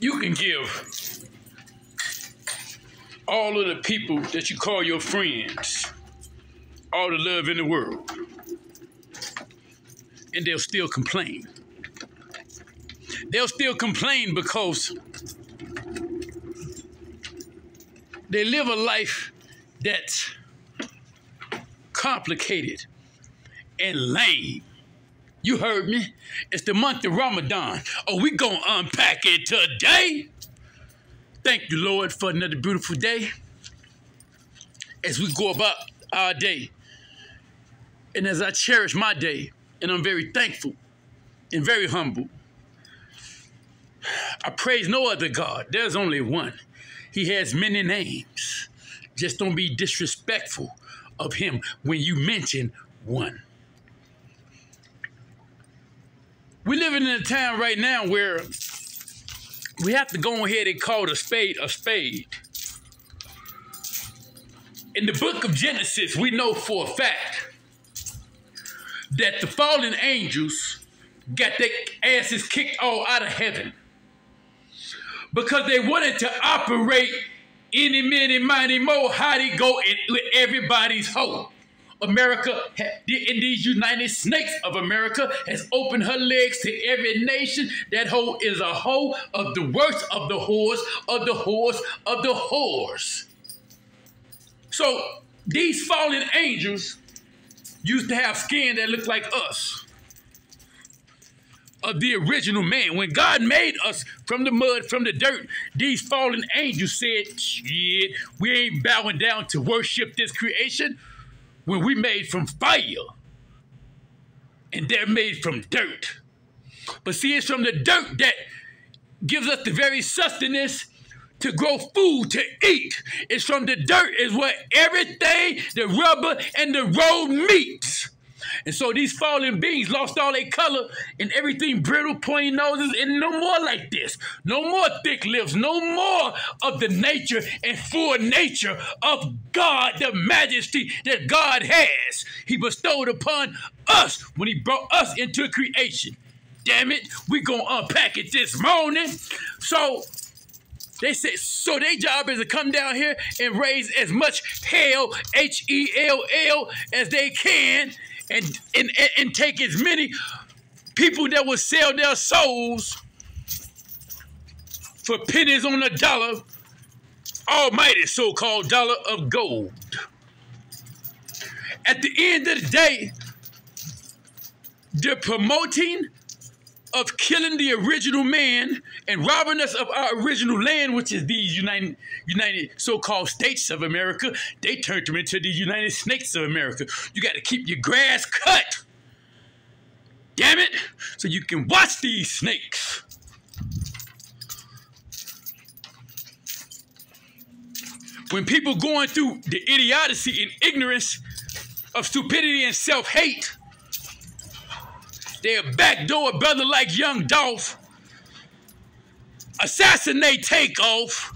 You can give all of the people that you call your friends all the love in the world, and they'll still complain. They'll still complain because they live a life that's complicated and lame. You heard me? It's the month of Ramadan. Oh, we gonna unpack it today. Thank you, Lord, for another beautiful day. As we go about our day, and as I cherish my day, and I'm very thankful and very humble. I praise no other God. There's only one. He has many names. Just don't be disrespectful of him when you mention one. We're living in a time right now where we have to go ahead and call a spade a spade. In the book of Genesis, we know for a fact that the fallen angels got their asses kicked all out of heaven because they wanted to operate any, many, mighty, more, how they go with everybody's hope. America, in these United Snakes of America, has opened her legs to every nation. That hoe is a hoe of the worst of the whores, of the whores, of the whores. So these fallen angels used to have skin that looked like us of the original man. When God made us from the mud, from the dirt, these fallen angels said, shit, we ain't bowing down to worship this creation when we made from fire. And they're made from dirt. But see, it's from the dirt that gives us the very sustenance to grow food to eat. It's from the dirt is where everything, the rubber and the road meets. And so these fallen beings lost all their color and everything brittle, pointy noses, and no more like this. No more thick lips, no more of the nature and full nature of God, the majesty that God has. He bestowed upon us when He brought us into creation. Damn it, we gonna unpack it this morning. So they said, so their job is to come down here and raise as much hell, H E L L, as they can and, and, and take as many people that will sell their souls for pennies on a dollar, almighty so-called dollar of gold. At the end of the day, they're promoting of killing the original man and robbing us of our original land, which is these United, United so-called States of America. They turned them into the United Snakes of America. You got to keep your grass cut. Damn it! So you can watch these snakes. When people going through the idiocy and ignorance of stupidity and self-hate, They'll backdoor brother like Young Dolph, assassinate Takeoff,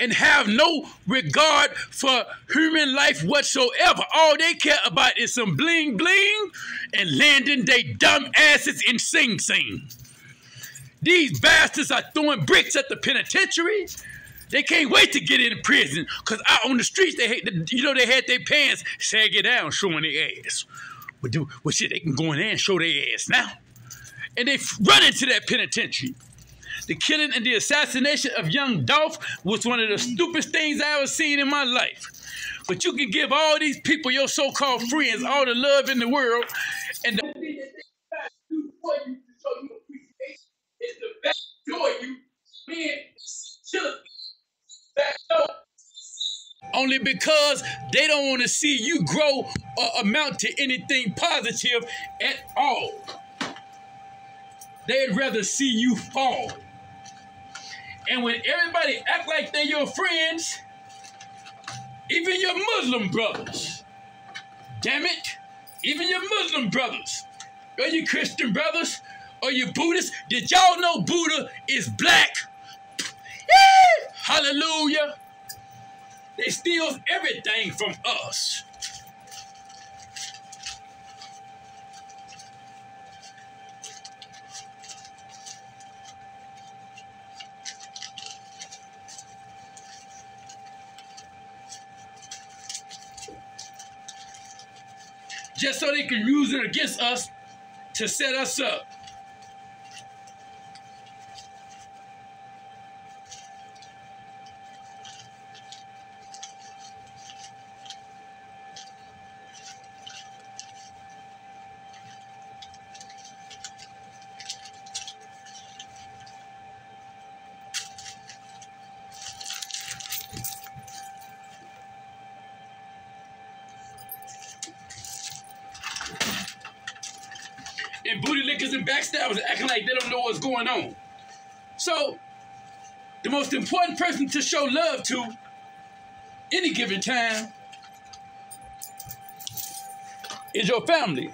and have no regard for human life whatsoever. All they care about is some bling bling and landing they dumb asses in Sing Sing. These bastards are throwing bricks at the penitentiary. They can't wait to get in prison because out on the streets, they hate, you know, they had their pants sagging down, showing their ass. But do well shit, they can go in there and show their ass now. And they run into that penitentiary. The killing and the assassination of young Dolph was one of the stupidest things I ever seen in my life. But you can give all these people, your so-called friends, all the love in the world, and the thing that they appreciation is the best joy you being chilling only because they don't want to see you grow or amount to anything positive at all. They'd rather see you fall. And when everybody act like they're your friends, even your Muslim brothers, damn it, even your Muslim brothers, or your Christian brothers, or your Buddhists, did y'all know Buddha is black? Hallelujah. They steals everything from us. Just so they can use it against us to set us up. Booty lickers and backstabbers acting like they don't know what's going on. So, the most important person to show love to any given time is your family.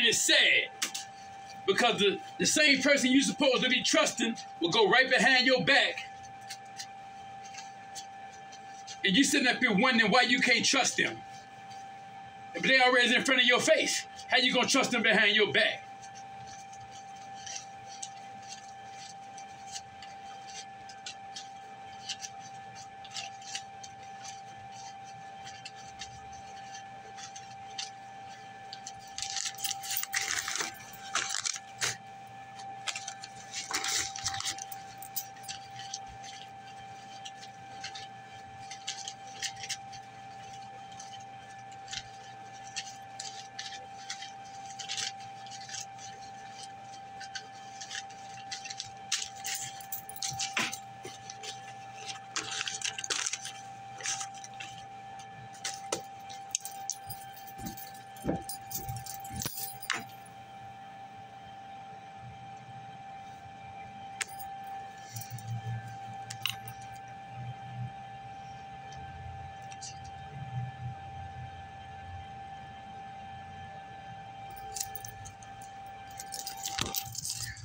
And it's sad because the, the same person you're supposed to be trusting will go right behind your back. And you sitting up here wondering why you can't trust them. But they already in front of your face. How you gonna trust them behind your back?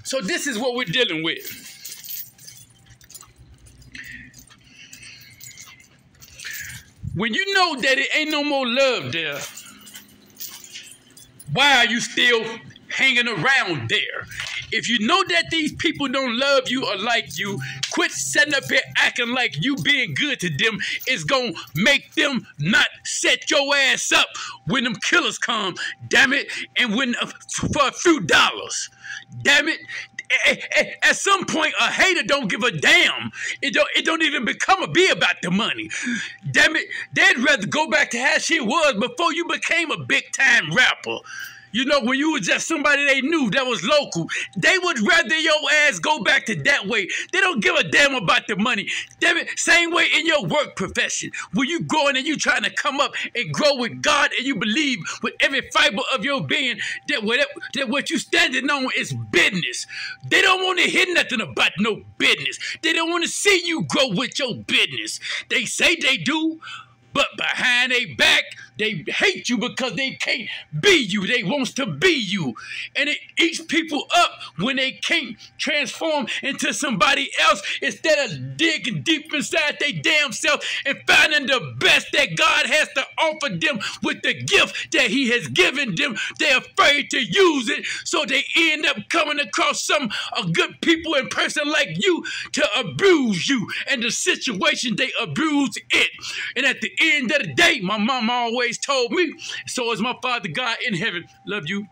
So this is what we're dealing with. When you know that it ain't no more love there, why are you still hanging around there? If you know that these people don't love you or like you, quit setting up here acting like you being good to them. Is gonna make them not set your ass up when them killers come, damn it, and when uh, for a few dollars. Damn it, at some point a hater don't give a damn. It don't it don't even become a be about the money. Damn it. They'd rather go back to how she was before you became a big time rapper you know, when you were just somebody they knew that was local, they would rather your ass go back to that way. They don't give a damn about the money. Damn it, same way in your work profession. When you growing and you trying to come up and grow with God and you believe with every fiber of your being that what, that what you standing on is business. They don't want to hear nothing about no business. They don't want to see you grow with your business. They say they do, but behind their back, they hate you because they can't be you. They wants to be you. And it eats people up when they can't transform into somebody else instead of digging deep inside their damn self and finding the best that God has to offer them with the gift that he has given them. They're afraid to use it, so they end up coming across some a good people and person like you to abuse you. And the situation, they abuse it. And at the of the day, my mama always told me, so is my Father God in heaven. Love you.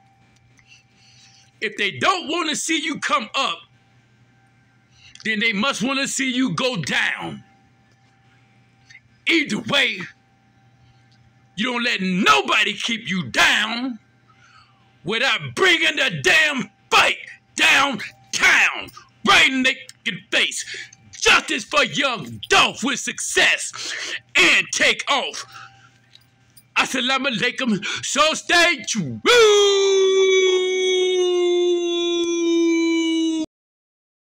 If they don't want to see you come up, then they must want to see you go down. Either way, you don't let nobody keep you down without bringing the damn fight downtown, right in the face. Justice for young Dolph with success and Takeoff. Assalamu alaikum. So stay true.